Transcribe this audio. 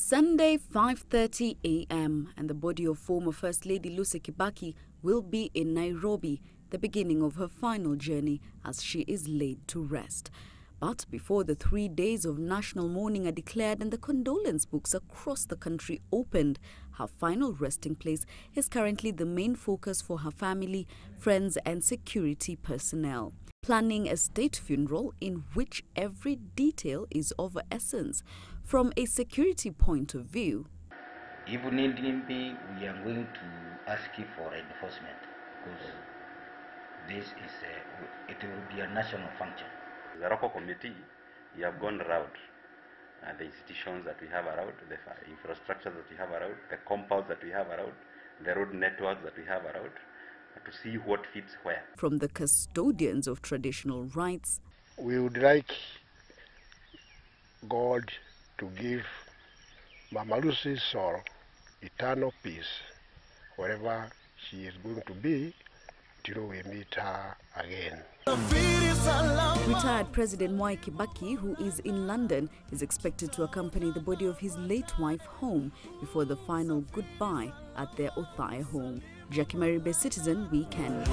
Sunday 5:30 a.m. and the body of former First Lady Lucy Kibaki will be in Nairobi, the beginning of her final journey as she is laid to rest. But before the 3 days of national mourning are declared and the condolence books across the country opened, her final resting place is currently the main focus for her family, friends and security personnel planning a state funeral in which every detail is of essence from a security point of view. If we need be, we are going to ask you for enforcement because this is a, it will be a national function. The local committee, we have gone around uh, the institutions that we have around, the infrastructure that we have around, the compounds that we have around, the road networks that we have around, to see what fits where. From the custodians of traditional rites, we would like God to give Mama Lucy's soul eternal peace wherever she is going to be till we meet her again. Retired President Mwai Kibaki, who is in London, is expected to accompany the body of his late wife home before the final goodbye at their Othaya home. Jackie Maribe Citizen Weekend.